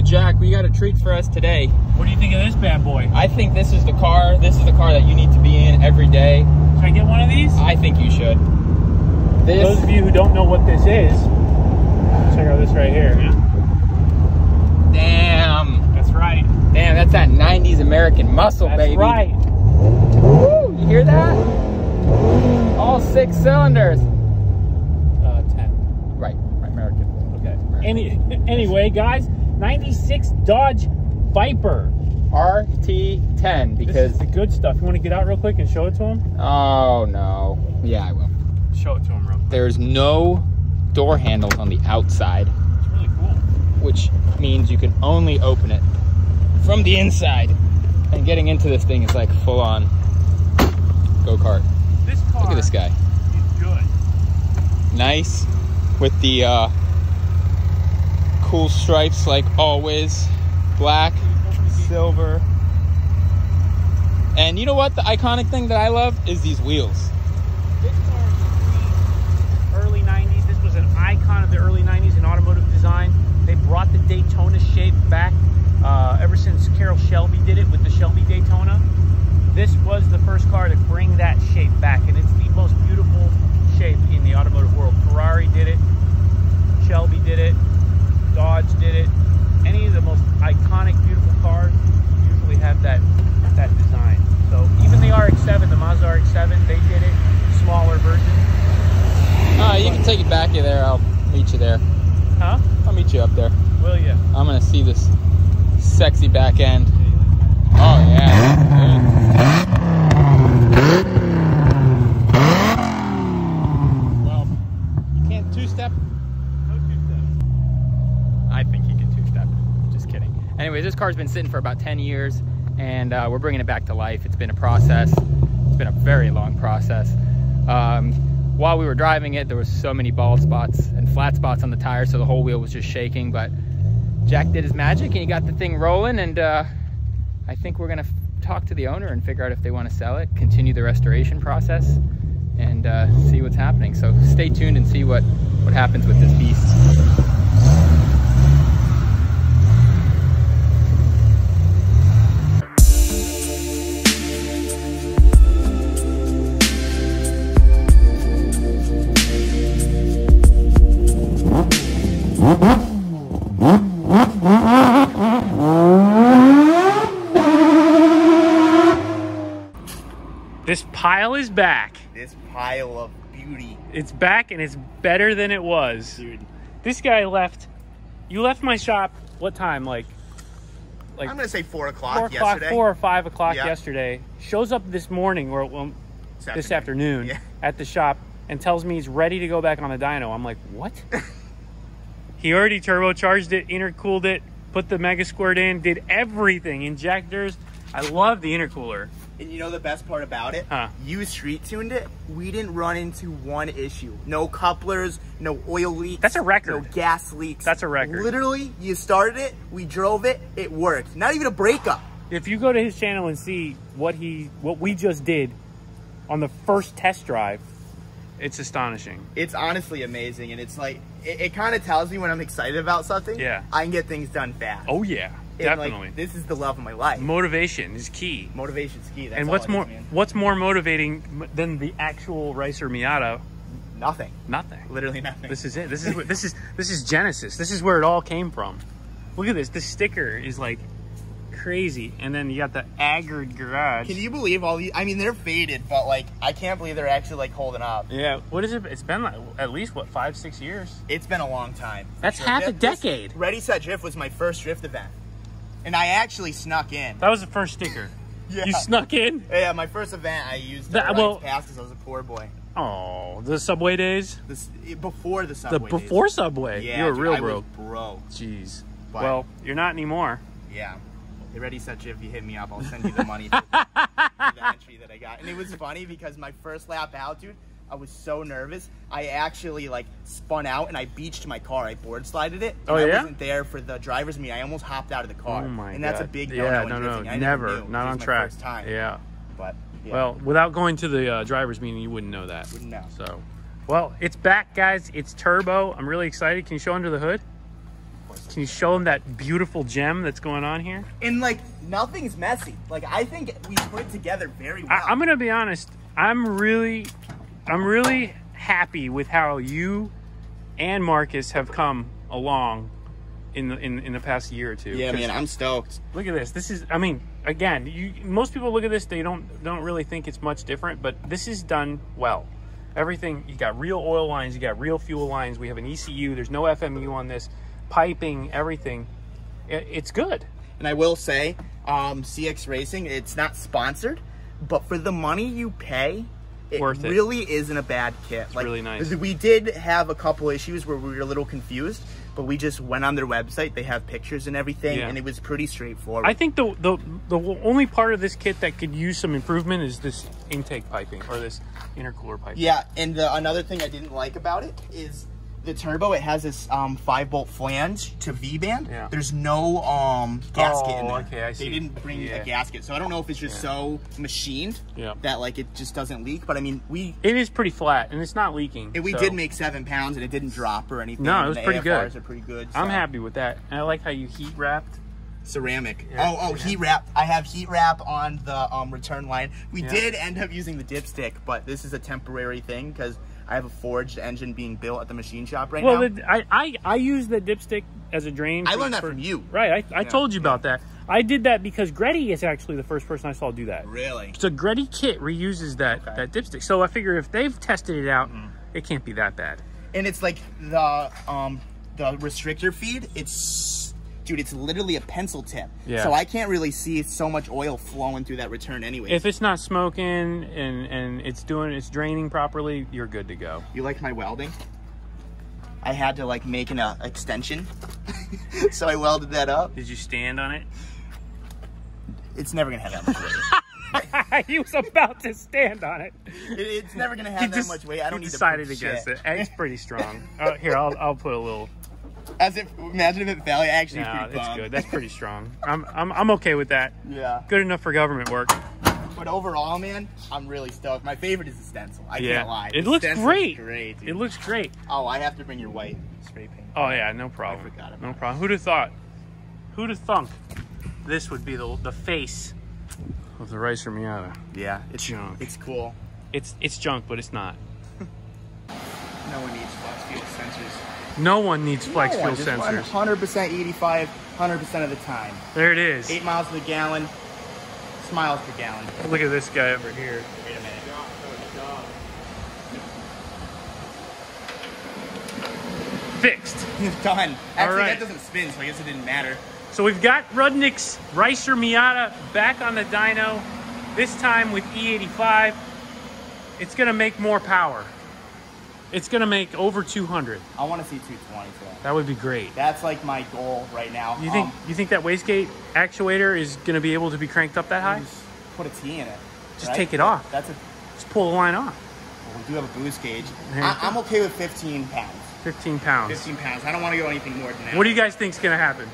So, Jack, we got a treat for us today. What do you think of this bad boy? I think this is the car. This is the car that you need to be in every day. Should I get one of these? I think you should. For This, those of you who don't know what this is, check out this right here. damn, That's right. damn, that's that '90s American muscle, That's baby. right. Woo, you hear that? All six cylinders. Uh, 10. Right, right, American. Okay. Any, anyway, guys, 96 Dodge Viper. RT10 This because is the good stuff. You want to get out real quick and show it to him? oh no, yeah, I will. Show it to him real quick. There's no door handles on the outside. It's really cool. which means you can only open it from the inside. And getting into this thing is like full on go kart. This car Look at this guy. Nice with the uh, cool stripes like always black, silver. And you know what? The iconic thing that I love is these wheels. This car the early 90s. This was an icon of the early 90s in automotive design. They brought the Daytona shape back uh, ever since Carroll Shelby did it with the Shelby Daytona. This was the first car to bring that shape back, and it's the most beautiful shape in the automotive world. Ferrari did it, Shelby did it, Dodge did it. Any of the most iconic, beautiful cars usually have that that design. So even the RX-7, the Mazda RX-7, they did it, smaller version. Uh, you can take it back you there. I'll meet you there. Huh? I'll meet you up there. Will you? I'm gonna see this sexy back end. Oh yeah. Well, you can't two-step. I think you can two-step. Just kidding. Anyway, this car's been sitting for about 10 years, and uh, we're bringing it back to life. It's been a process. It's been a very long process. Um, while we were driving it, there was so many bald spots and flat spots on the tire, so the whole wheel was just shaking. But Jack did his magic, and he got the thing rolling. And uh, I think we're gonna talk to the owner and figure out if they want to sell it, continue the restoration process, and uh, see what's happening. So stay tuned and see what what happens with this beast. This pile is back. This pile of beauty, It's back and it's better than it was. dude. This guy left. You left my shop. What time? Like, like I'm gonna say four o'clock four o'clock, yesterday. four or five o'clock Yeah. yesterday. Shows up this morning or well, this afternoon Yeah. at the shop and tells me he's ready to go back on the dyno. I'm like, what? he already turbocharged it, intercooled it, put the MegaSquirt in, did everything, injectors. I love the intercooler. And you know the best part about it? Huh. You street tuned it. We didn't run into one issue. No couplers, no oil leaks. That's a record. No gas leaks. That's a record. Literally, you started it, we drove it, it worked. Not even a breakup. If you go to his channel and see what he what we just did on the first test drive, it's astonishing. It's honestly amazing, and it's like it, it kind of tells me when I'm excited about something. Yeah. I can get things done fast. Oh yeah, And, like, definitely. this is the love of my life. Motivation is key. Motivation's key. That's and what's is, more man. what's more motivating than the actual Ricer Miata? Nothing. Nothing. Literally nothing. This is it. This is this is this is Genesis. This is where it all came from. Look at this. This sticker is like crazy. And then you got the Agard garage. Can you believe all these? I mean, they're faded, but like, I can't believe they're actually like holding up. yeah. What is it? It's been like at least what five, six years. It's been a long time. for That's half a This- decade. Ready Set Drift was my first drift event, and I actually snuck in. That was the first sticker. Yeah. You snuck in. Yeah, my first event I used That- the well- well, because I was a poor boy. Oh, the subway days. This eh, before the subway. The before days. subway. Yeah, you were dude, real I broke. Was broke. Jeez. But- Well, you're not anymore. Yeah. Hey, Ready Set if you hit me up. I'll send you the money for, for the entry that I got. And it was funny because my first lap out, dude, I was so nervous. I actually like spun out and I beached my car. I board slided it. Oh, and yeah? I wasn't there for the driver's meet. I almost hopped out of the car. Oh my and that's a God. big Yeah, no-no in no, no, drifting. Never. Not on track. First time. Yeah. But yeah. Well, without going to the uh, driver's meeting, you wouldn't know that. Wouldn't know. So, well, it's back, guys. It's turbo. I'm really excited. Can you show under the hood? Course. Can you show them that beautiful gem that's going on here? And like nothing's messy. Like I think we put it together very well. I, I'm gonna be honest. I'm really, I'm really happy with how you and Marcus have come along in the in, in the past year or two. yeah, 'Cause man, I'm stoked. Look at this. This is. I mean, again, you most people look at this, they don't don't really think it's much different, but this is done well. Everything you got real oil lines, you got real fuel lines. We have an ECU. There's no FMU on this. Piping, everything. It, it's good. And I will say, um, CX Racing, it's not sponsored, but for the money you pay, it Worth really isn't a bad kit. It's really nice. We did have a couple issues where we were a little confused, but we just went on their website. They have pictures and everything, Yeah. and it was pretty straightforward. I think the, the the only part of this kit that could use some improvement is this intake piping or this intercooler piping. Yeah, and the, another thing I didn't like about it is the turbo. It has this um, five bolt flange to V band. Yeah. There's no um, gasket in Oh, there. okay, I see. They didn't bring Yeah. a gasket, so I don't know if it's just so machined Yeah. that like it just doesn't leak. But I mean, we It is pretty flat and it's not leaking. And we so did make seven pounds and it didn't drop or anything. No, it was the pretty good. AFRs Are pretty good. I'm happy with that. And I like how you heat wrapped. ceramic. Yeah. Oh, oh, heat wrap. I have heat wrap on the um, return line. We Yeah. did end up using the dipstick, but this is a temporary thing because I have a forged engine being built at the machine shop right Well, now. the, I, I I use the dipstick as a drain. I learned that for- from you. Right, I, I told you about that. I did that because Greddy is actually the first person I saw do that. Really? So Greddy Kit reuses that Okay. that dipstick. So I figure if they've tested it out, it can't be that bad. And it's like the um the restrictor feed. It's dude, it's literally a pencil tip. Yeah. So I can't really see so much oil flowing through that return anyway. If it's not smoking and and it's doing it's draining properly, you're good to go. you like my welding, I had to like make an uh, extension, so I welded that up. Did you stand on it? It's never gonna have that much weight. he was about to stand on it. It- it's never gonna have He that just- much weight. I don't he need decided to against shit. it. It's pretty strong. Uh, here, I'll I'll put a little. As if imagine if it fell. It actually No, it's good. That's pretty strong. I'm I'm I'm okay with that. yeah. Good enough for government work. But overall, man, I'm really stoked. My favorite is the stencil. I Yeah, can't lie. it The looks great. Great. dude. It looks great. Oh, I have to bring your white spray paint. Oh yeah, no problem. I forgot about no problem. Who'd have thought? Who'd have thunk? This would be the the face of the Ricer Miata. Yeah, it's Junk. It's cool. It's it's junk, but it's not. No one needs flex fuel sensors. No one needs flex no one, fuel sensors. 100% 85, 100% of the time. There it is. Eight miles per gallon, miles per gallon. Look at this guy over here. Wait a minute. Fixed. Done. Actually, right. that doesn't spin, so I guess it didn't matter. So we've got Rudnick's Ricer Miata back on the dyno, this time with E85. It's gonna make more power. It's gonna make over 200. I want to see 220 today. That would be great. That's like my goal right now. You think Um, you think that wastegate actuator is gonna be able to be cranked up that high? just put a T in it. Just right? take it off. That's a. Just pull the line off. We do have a boost gauge. There you I, go. I'm okay with 15 pounds. 15 pounds. 15 pounds. I don't want to go anything more than that. What do you guys think's gonna happen?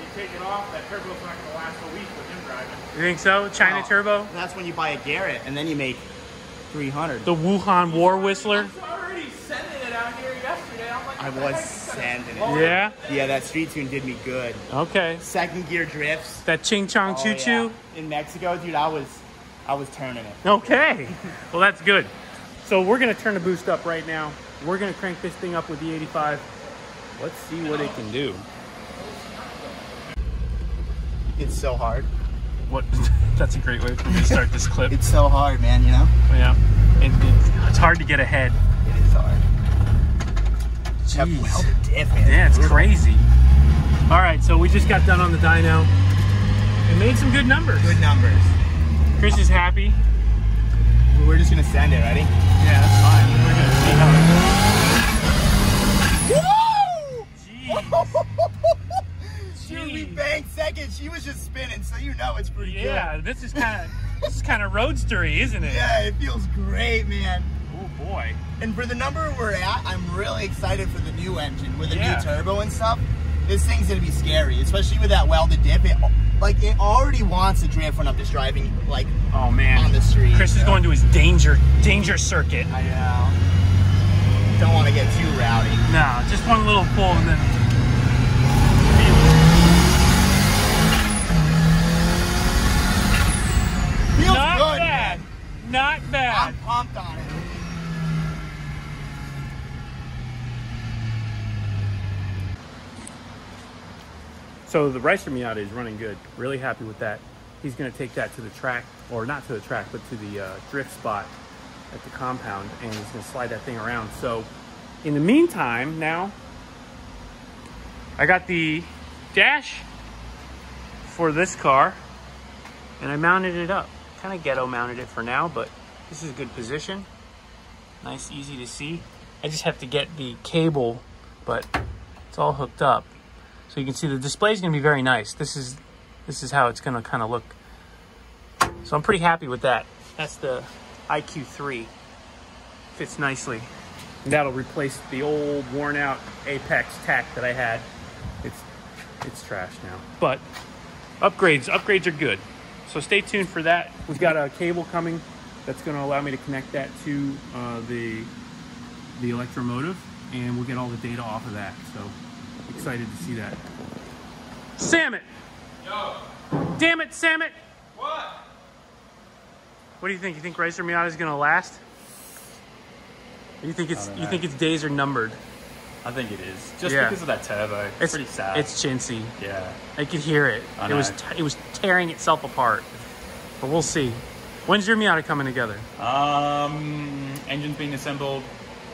You take it off, that turbo's not gonna last a week with him driving. You think so? China. Turbo, That's when you buy a Garrett and then you make 300. the Wuhan War Whistler. I was already sending it out here yesterday. I'm like, I was heck is that? sending it. Yeah. Yeah, that street tune did me good. Okay. Second gear drifts. That Ching Chong Oh, Choo Choo. yeah. In Mexico, dude, I was, I was turning it. Okay. Well, that's good. So we're gonna turn the boost up right now. We're gonna crank this thing up with the 85. Let's see what it can do. It's so hard. What? That's a great way for me to start this clip. It's so hard, man. You know. Yeah. It, it's, it's hard to get ahead. Is hard. Jeez. welded diff, man. Yeah, it's crazy. All right, so we just got done on the dyno. It made some good numbers. Good numbers. Chris is happy. We're just gonna send it. Ready? Yeah, that's fine. We're gonna see how. it Dude, we Jeez. banked second. She was just spinning, so you know it's pretty good. Yeah, this is kind of this is kind of roadstery, isn't it? Yeah, it feels great, man. Oh boy. And for the number we're at, I'm really excited for the new engine with the yeah. new turbo and stuff. This thing's gonna be scary, especially with that welded diff. It, like it already wants to drift when I'm just driving like oh man on the street. Chris so. is going to his danger danger circuit. I know. Don't want to get too rowdy. No, just one little pull and then. Feels Not good, bad. Man. Not bad. I'm pumped on it. So the Ricer Miata is running good. Really happy with that. He's going to take that to the track, or not to the track, but to the uh, drift spot at the compound, and he's going to slide that thing around. So in the meantime, now I got the dash for this car, and I mounted it up. Kind of ghetto mounted it for now, but this is a good position. Nice, easy to see. I just have to get the cable, but it's all hooked up. So you can see the display is going to be very nice. This is this is how it's going to kind of look. So I'm pretty happy with that. That's the IQ3. Fits nicely. That'll replace the old worn out Apex tach that I had. It's it's trash now. But upgrades, upgrades are good. So stay tuned for that. We've got a cable coming that's going to allow me to connect that to uh, the the electromotive, and we'll get all the data off of that. So excited to see that. Sam it! Yo, Damn it, Sam it! what? What do you think? You think Ricer Miata is going to last? Or you think it's you think its days are numbered? I think it is. Just Yeah. because of that turbo. It's, pretty sad. It's chintzy. yeah. I could hear it. I It was know. t- it was tearing itself apart. But we'll see. When's your Miata coming together? Um, engine's being assembled,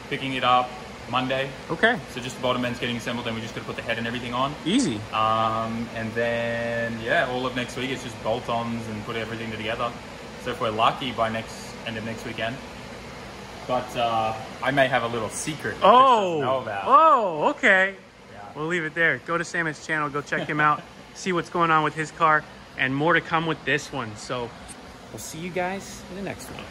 picking it up Monday. Okay, So just the bottom end's getting assembled, then we just got to put the head and everything on. easy. Um, and then yeah, all of next week it's just bolt-ons and put everything together. So if we're lucky by next end of next weekend. But uh, I may have a little secret. Oh, about. oh, okay. Yeah. We'll leave it there. Go to Samus channel, go check him out, see what's going on with his car, and more to come with this one. So we'll see you guys in the next one.